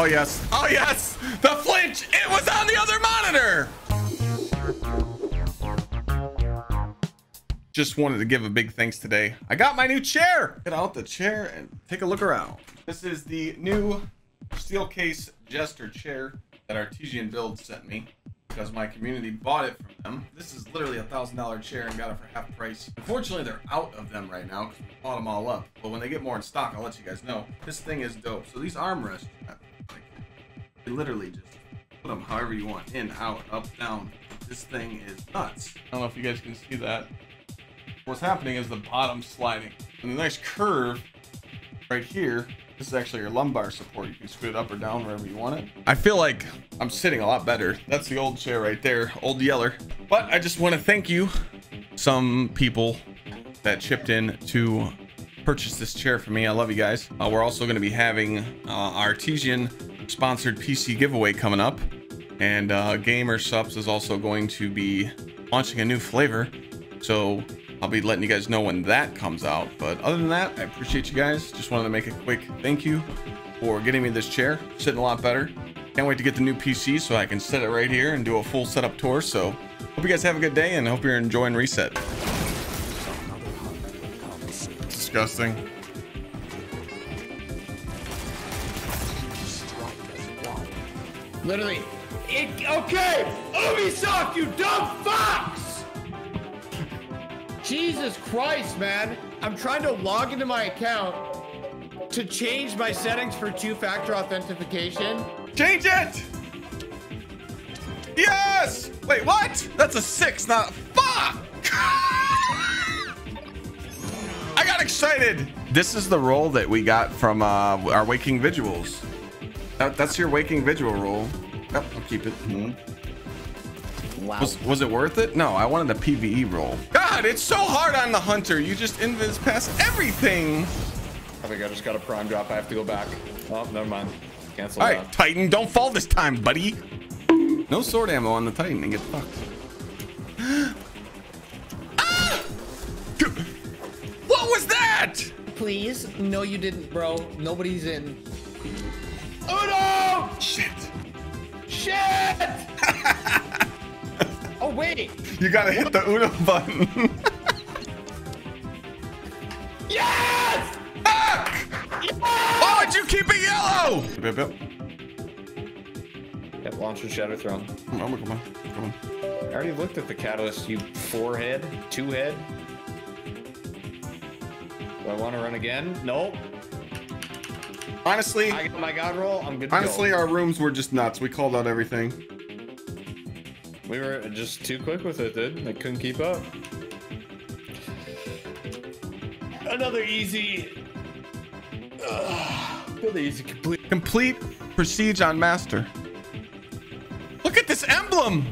Oh, yes. Oh, yes. The flinch. It was on the other monitor. Just wanted to give a big thanks today. I got my new chair. Get out the chair and take a look around. This is the new steel case jester chair that Artesian Build sent me because my community bought it from them. This is literally a thousand dollar chair and got it for half price. Unfortunately, they're out of them right now because we bought them all up. But when they get more in stock, I'll let you guys know. This thing is dope. So these armrests, literally just put them however you want, in, out, up, down. This thing is nuts. I don't know if you guys can see that. What's happening is the bottom sliding. And the nice curve right here this is actually your lumbar support. You can scoot it up or down wherever you want it. I feel like I'm sitting a lot better. That's the old chair right there, old Yeller. But I just want to thank you, some people that chipped in to purchase this chair for me. I love you guys. Uh, we're also going to be having uh, Artesian sponsored PC giveaway coming up. And uh, Gamer Supps is also going to be launching a new flavor. So I'll be letting you guys know when that comes out. But other than that, I appreciate you guys. Just wanted to make a quick thank you for getting me this chair. Sitting a lot better. Can't wait to get the new PC so I can set it right here and do a full setup tour. So hope you guys have a good day and hope you're enjoying Reset. Disgusting. Literally. It, okay! Ubisoft, you dumb fucks! Jesus Christ, man. I'm trying to log into my account to change my settings for two-factor authentication. Change it! Yes! Wait, what? That's a six, not a fuck! I got excited. This is the role that we got from uh, our Waking Vigils. That, that's your Waking Vigil roll. Yep, I'll keep it. Mm. Wow. Was, was it worth it? No, I wanted the PVE roll. God, it's so hard on the hunter. You just invis past everything. I think I just got a prime drop. I have to go back. Oh, never mind. Cancel All that. Titan, don't fall this time, buddy. No sword ammo on the Titan and get fucked. ah! What was that? Please? No, you didn't, bro. Nobody's in. Oh no! Shit. Shit! oh, wait. You gotta hit the Uno button. Yes! Fuck! Why would you keep it yellow? Yep, yep. Yep, launcher shadow throne. Come on, come on, come on. I already looked at the catalyst, you four head, two head. Do I want to run again? Nope. Honestly, I got my god roll. I'm good to honestly, go. our rooms were just nuts. We called out everything. We were just too quick with it, dude. I couldn't keep up. Another easy. Ugh. Another easy complete. Complete prestige on master. Look at this emblem.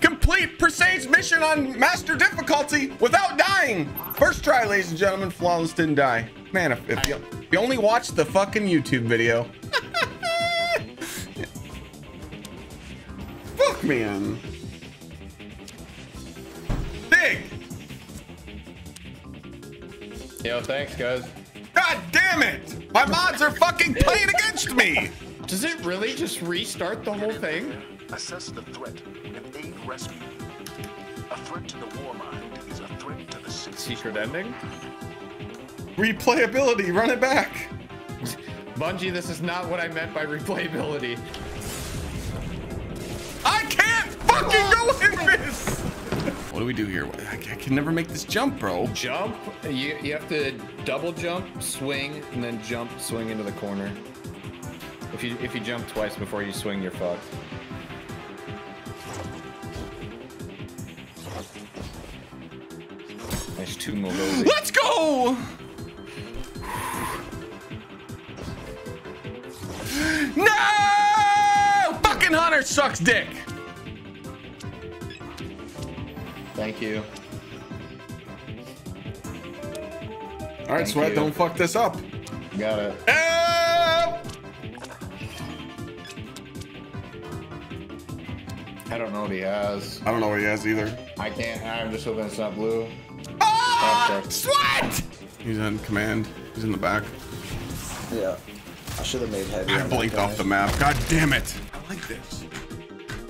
Complete prestige mission on master difficulty without dying. First try, ladies and gentlemen. Flawless didn't die. Man, if, if, you, if you only watched the fucking YouTube video. Fuck, man. Dig. Yo, thanks, guys. God damn it. My mods are fucking playing against me. Does it really just restart the whole thing? Assess the threat and aid rescue. A threat to the Warmind is a threat to the city. Secret ending? Replayability, run it back. Bungie, this is not what I meant by replayability. I can't fucking go in this. What do we do here? I I can never make this jump, bro. Jump. You, you have to double jump, swing, and then jump, swing into the corner. If you if you jump twice before you swing, you're fucked. Nice two mobility. Let's go. No! Fucking Hunter sucks dick. Thank you. All right, Thank Sweat, you. don't fuck this up. Got it. Help! I don't know what he has. I don't know what he has either. I can't. I'm just hoping it's not blue. Ah! Okay. Sweat! He's on command. He's in the back. Yeah. I should have made heavy. I blinked off the map. God damn it. Like this.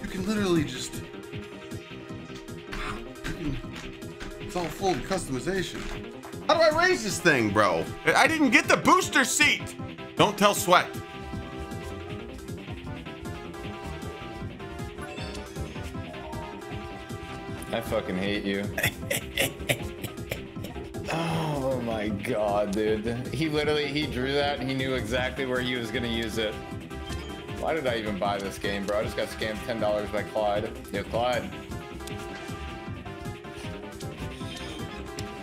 You can literally just... Wow, can, it's all full customization. How do I raise this thing, bro? I didn't get the booster seat. Don't tell Sweat. I fucking hate you. oh my god, dude. He literally he drew that and he knew exactly where he was gonna use it. Why did I even buy this game, bro? I just got scammed ten dollars by Clyde. Yo, Clyde.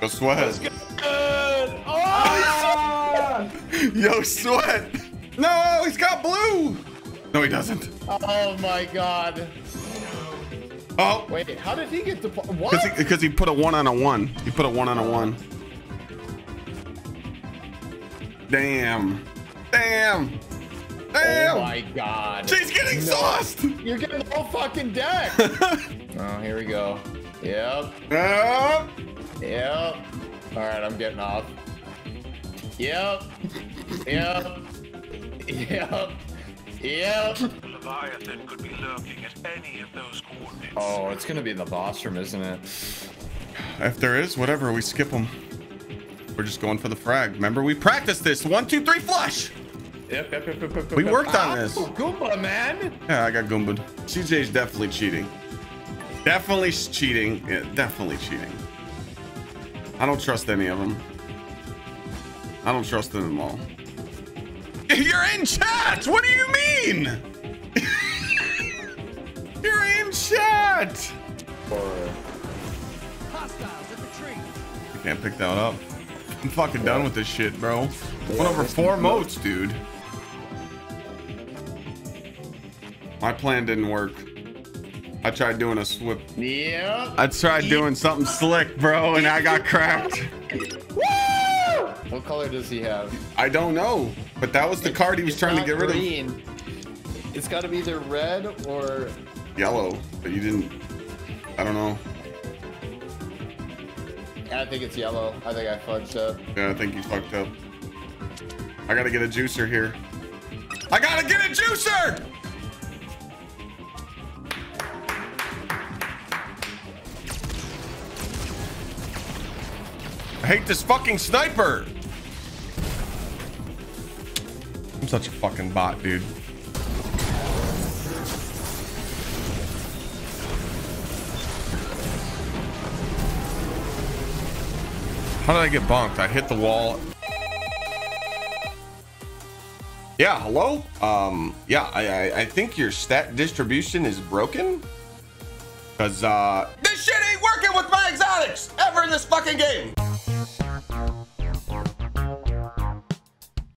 Go Sweat. Good. Oh, Yo, Sweat. No, he's got blue. No, he doesn't. oh my god. Oh, Wait, how did he get the what? because he, he put a one on a one. He put a one on a one. Damn. Damn. Damn. Oh my god. She's getting sauced. You're getting the whole fucking deck. oh, here we go. Yep. Yep. Yep. All right, I'm getting off. Yep. Yep. Yep. Yep. Leviathan could be lurking at any of those coordinates. Oh, it's gonna be the boss room, isn't it? If there is, whatever, we skip them. We're just going for the frag. Remember, we practiced this. One, two, three, flush. Yep, yep, yep, yep, yep. We yep. worked on Ow, this. Goomba, man. Yeah, I got Goomba'd. CJ's definitely cheating. Definitely cheating. Yeah, definitely cheating. I don't trust any of them. I don't trust them at all. You're in chat. What do you mean? You're in chat. I can't pick that up. I'm fucking done with this shit, bro. Went over four modes, dude. My plan didn't work. I tried doing a swip. Yep. I tried doing something slick, bro, and I got cracked. What color does he have? I don't know, but that was the card he was trying to get rid of. green. It's got to be either red or Yellow, but you didn't. I don't know. I think it's yellow. I think I fudged up. Yeah, I think you fucked up. I gotta get a juicer here. I gotta get a juicer! I hate this fucking sniper! I'm such a fucking bot, dude. How did I get bonked? I hit the wall. Yeah, hello? Um, yeah, I, I, I think your stat distribution is broken. Cause, uh, this shit ain't working with my exotics ever in this fucking game.